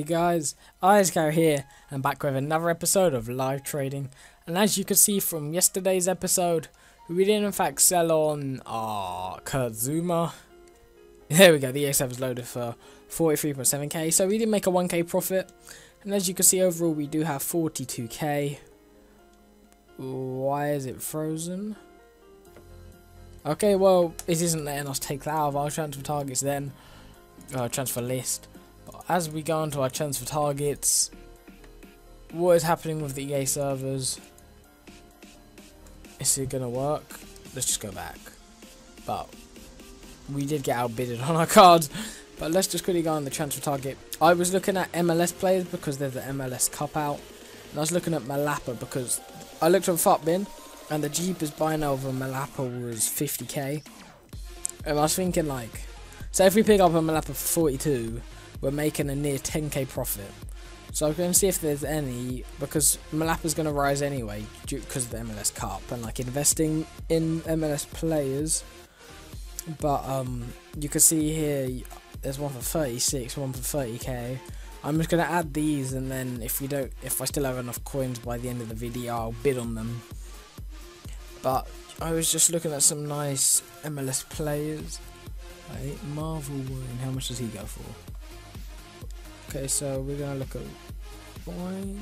Hey guys, Iscar here, and back with another episode of live trading. And as you can see from yesterday's episode, we did in fact sell on uh, Kurt There we go, the ES7 is loaded for 43.7k, so we did make a 1k profit. And as you can see overall, we do have 42k. Why is it frozen? Okay, well, it isn't letting us take that out of our transfer targets then. Uh, transfer list as we go on to our transfer targets, what is happening with the EA servers? Is it going to work? Let's just go back. But we did get outbidded on our cards. But let's just quickly go on the transfer target. I was looking at MLS players because there's the MLS Cup out. And I was looking at Malapa because I looked at FUTBIN and the cheapest buy now of a Malapa was 50k. And I was thinking like, so if we pick up a Malapa for 42, we're making a near 10k profit. So I'm going to see if there's any, because Malapa's going to rise anyway, because of the MLS Cup, and like investing in MLS players. But um, you can see here, there's one for 36, one for 30k. I'm just going to add these, and then if we don't, if I still have enough coins by the end of the video, I'll bid on them. But I was just looking at some nice MLS players. Right, Marvell Wynne, how much does he go for? Okay, so we're gonna look at Boing.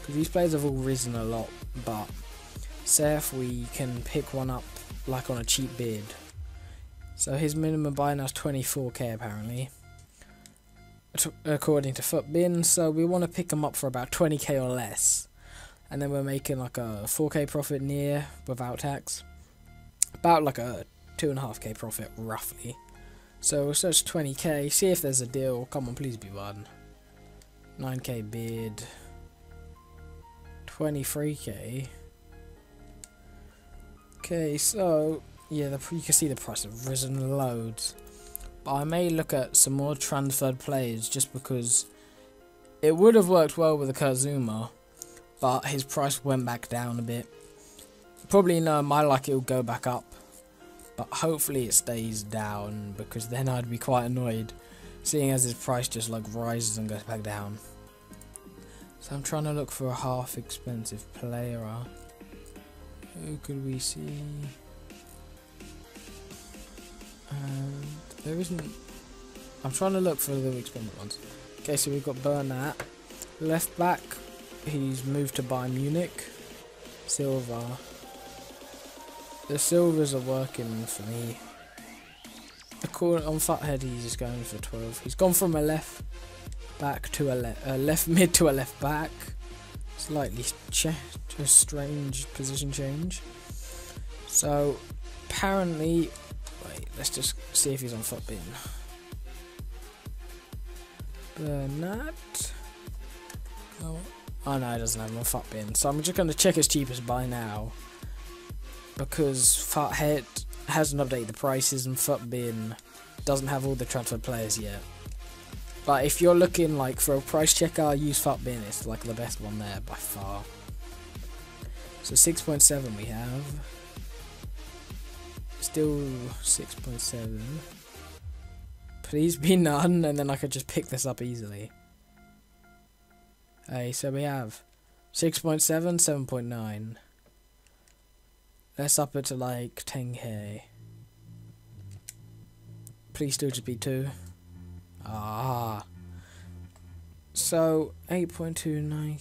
Because these players have all risen a lot, but say if we can pick one up like on a cheap bid. So his minimum buy now is 24k apparently. According to FUTBIN, so we want to pick them up for about 20k or less. And then we're making like a 4k profit near without tax. About like a 2.5k profit roughly. So search 20k, see if there's a deal. Come on, please be one. 9k bid. 23k. Okay, so yeah, the, you can see the price has risen loads. But I may look at some more transferred players just because it would have worked well with the Kurt Zouma, but his price went back down a bit. Probably no, my luck it'll go back up but hopefully it stays down because then I'd be quite annoyed seeing as his price just like rises and goes back down. So I'm trying to look for a half expensive player. Who could we see? And there isn't. I'm trying to look for the expensive ones. Okay, so we've got Bernat. Left back, he's moved to Bayern Munich. Silva. The silvers are working for me. According on Futhead, he's just going for 12. He's gone from a left back to a left, uh, left mid to a left back. Slightly a strange position change. So apparently, wait, let's just see if he's on FUTBIN. Bernat. Oh, oh no, he doesn't have him on. So I'm just going to check his cheapest buy now because Futhead hasn't updated the prices and FUTBIN doesn't have all the transfer players yet. But if you're looking like for a price checker, use FUTBIN. It's like the best one there by far. So 6.7 we have. Still 6.7. Please be none, and then I could just pick this up easily. Hey, so we have 6.7, 7.9. Let's up it to like 10k. Please still just be 2. Ah. So, 8.29.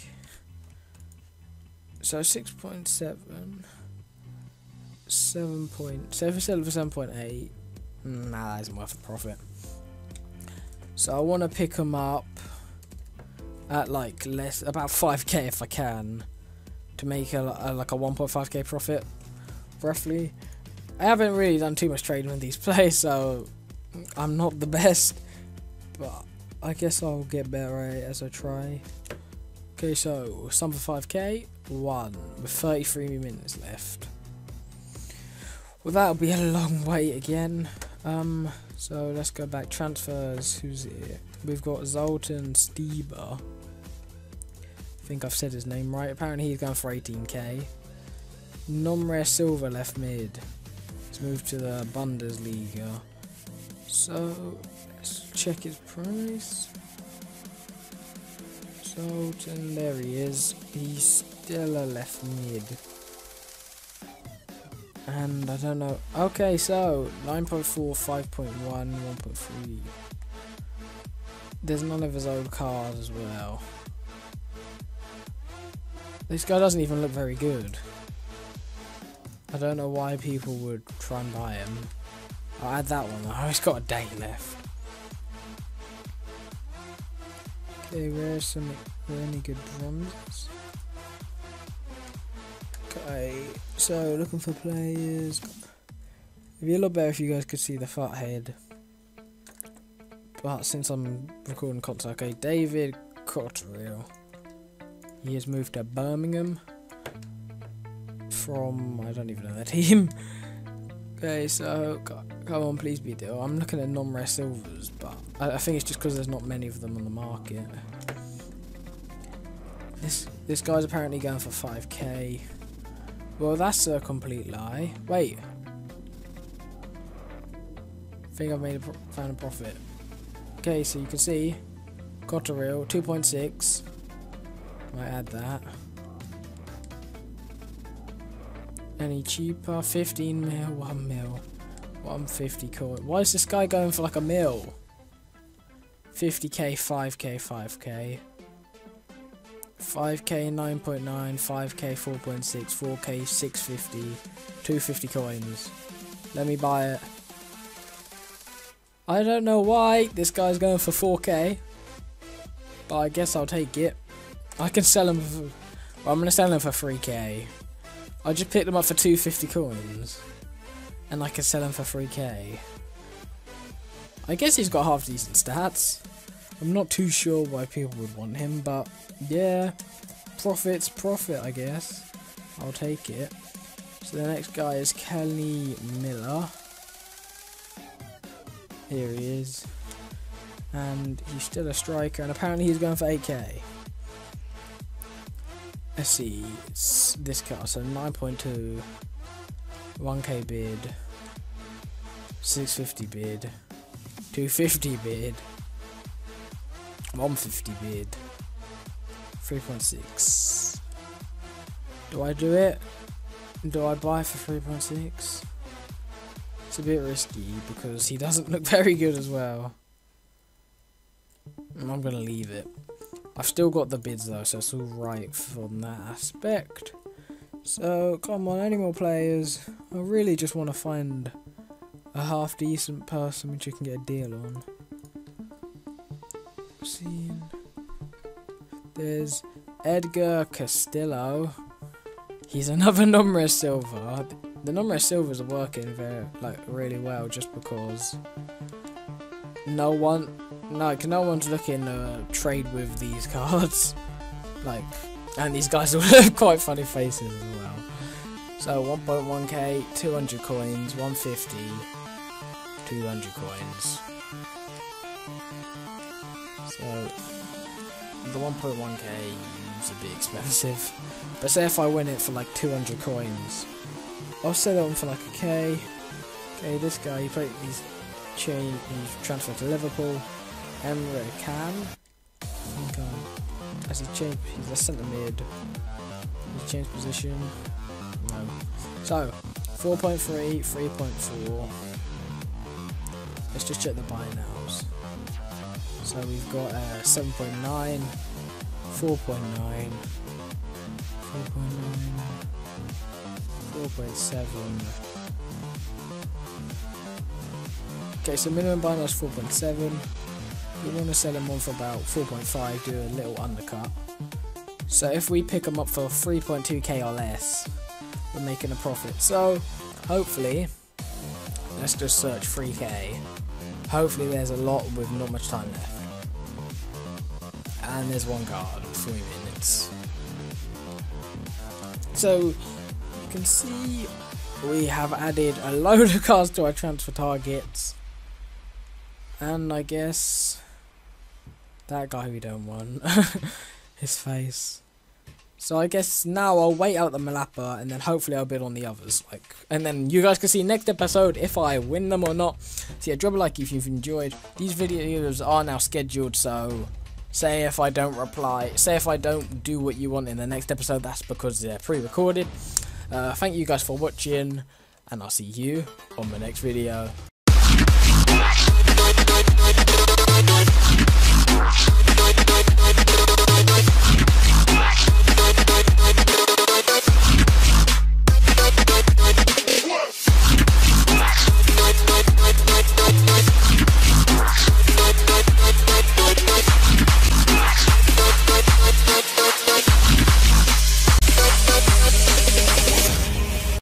So, 6.7. 7. 7.8. Nah, that isn't worth the profit. So, I want to pick them up at like less, about 5k if I can, to make a, a like a 1.5k profit roughly. I haven't really done too much trading with these players, so I'm not the best. But I guess I'll get better as I try. Okay, so some for 5k, one with 33 minutes left. Well, that'll be a long wait again. Um, so let's go back. Transfers. Who's it? We've got Zoltan Stieber. I think I've said his name right. Apparently he's going for 18k. Nomre Silva left mid. He's moved to the Bundesliga. So, let's check his price. Zoltan, there he is. He's still a left mid. And I don't know. Okay, so 9.4, 5.1, 1.3. There's none of his old cars as well. This guy doesn't even look very good. I don't know why people would try and buy him. I'll add that one though. He's got a day left. Okay, where's some any good bronzes? Okay, so looking for players. It'd be a lot better if you guys could see the Futhead. But since I'm recording content, okay, David Cotterill. He has moved to Birmingham from I don't even know the team. okay, so come on, please be deal. I'm looking at non-rare silvers, but I, I think it's just because there's not many of them on the market. This this guy's apparently going for 5k. Well, that's a complete lie. Wait. I think I've made a found a profit. Okay, so you can see Cotterill 2.6. Might add that. Any cheaper? 15 mil, 1 mil, 150 coin. Why is this guy going for like a mil? 50k, 5k, 5k. 5k 9.9, 5k 4.6, 4k 650, 250 coins. Let me buy it. I don't know why this guy's going for 4k, but I guess I'll take it. I can sell him for, well, I'm to sell him for 3k. I just picked them up for 250 coins, and I can sell him for 3k. I guess he's got half decent stats. I'm not too sure why people would want him, but yeah, profit's profit, I guess. I'll take it. So the next guy is Kenny Miller. Here he is. And he's still a striker, and apparently he's going for 8k. Let's see, this car, so 9.2, 1k bid, 650 bid, 250 bid, 150 bid. 3.6. Do I do it? Do I buy for 3.6? It's a bit risky because he doesn't look very good as well. I'm gonna leave it. I've still got the bids though, so it's alright from that aspect. So, come on, any more players? I really just want to find a half decent person which you can get a deal on. Scene. There's Edgar Castillo. He's another non-rare silver. The non-rare silvers are working very like really well just because no one like no one's looking to trade with these cards. Like and these guys all have quite funny faces as well. So 1.1k, 200 coins, 150, 200 coins. So the 1.1k is a bit expensive. But say if I win it for like 200 coins, I'll sell it on for like a k. Okay, this guy, he played, he's chain, he's transferred to Liverpool. Emre um, as he changed, he's a centre mid. He's changed position. No. So, 4.3, 3.4. Let's just check the buy nows. So we've got uh, 7.9, 4.9, 4.9, 4.7. Okay, so minimum buy now is 4.7. We want to sell them on for about 4.5, do a little undercut. So if we pick them up for 3.2k or less, we're making a profit. So hopefully, let's just search 3k. Hopefully there's a lot with not much time left. And there's one card, 3 minutes. So you can see we have added a load of cards to our transfer targets. And I guess that guy we don't want. His face. So I guess now I'll wait out the Malapa and then hopefully I'll bid on the others. Like, and then you guys can see next episode if I win them or not. So yeah, drop a like if you've enjoyed. These videos are now scheduled, so Say if I don't reply, say if I don't do what you want in the next episode, that's because they're pre-recorded. Uh, thank you guys for watching, and I'll see you on the next video. Do it, do it.